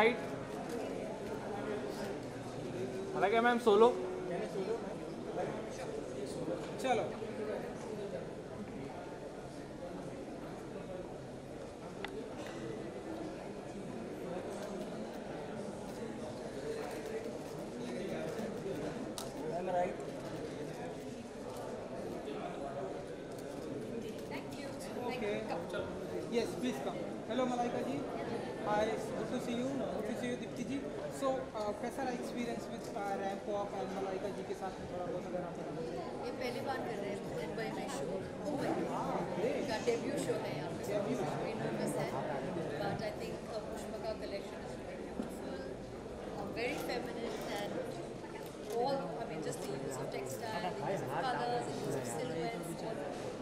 Right हालाँकि ma'am solo. चलो। Yes, please come. Hello, Malaika ji. Hi, good to see you. Good to see you, Dipti ji. So, uh, कैसा रहा experience with ramp walk and Malaika ji के साथ में थोड़ा बहुत अगर आप दें ये पहली बार कर रहे हैं एन बाई माई शो का डेब्यू शो है यहाँ पे नर्वस है बट आई थिंक पुष्पा का collection is very beautiful very feminine and all I mean just the use of textile, the use of colors, the use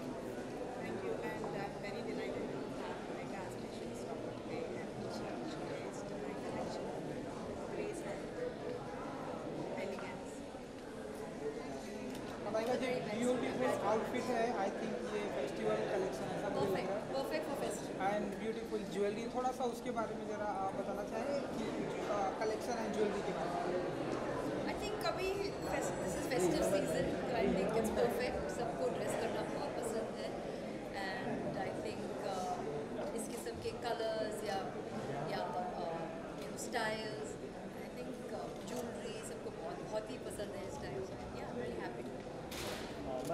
outfit है आई थिंक ये festival collection ऐसा and beautiful jewellery थोड़ा सा उसके बारे में ज़रा आप बताना चाहें कि कलेक्शन एंड ज्वेलरी के बारे में। आई थिंक अभी this is festive season I think it's think it's perfect. सबको ड्रेस करना बहुत पसंद है एंड आई थिंक इस किस्म के कलर्स या या स्टाइल्स आई थिंक ज्वेलरी सबको बहुत बहुत ही पसंद है इस टाइम से या वेरी हैप्पी टू मलाइका मैं आपसे जानना चाहूँगा जैसा कि आपके मॉडल्स काफ़ी फ़ेमस समाज में बहुत है इस बार आप क्या कहते हैं किस तरीके से तैयारी होती है इस शो की शुरुआत होती है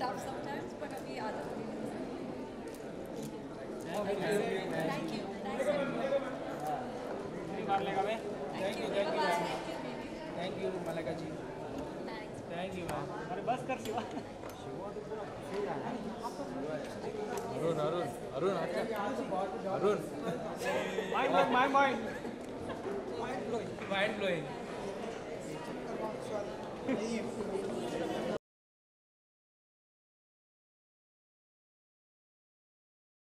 टफ समटाइम्स बट अभी आदत हो। गई you thank you thank you Malaika ji thanks thank you ma'am अरे बस कर शिवा। अरुण अरुण अरुण अच्छा। Arun. Mind my mind mind blowing mind blowing